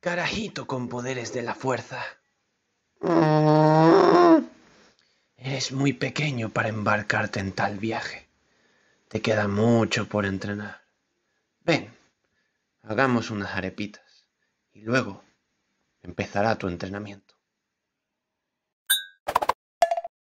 Carajito con poderes de la fuerza. Eres muy pequeño para embarcarte en tal viaje. Te queda mucho por entrenar. Ven, hagamos unas arepitas y luego empezará tu entrenamiento.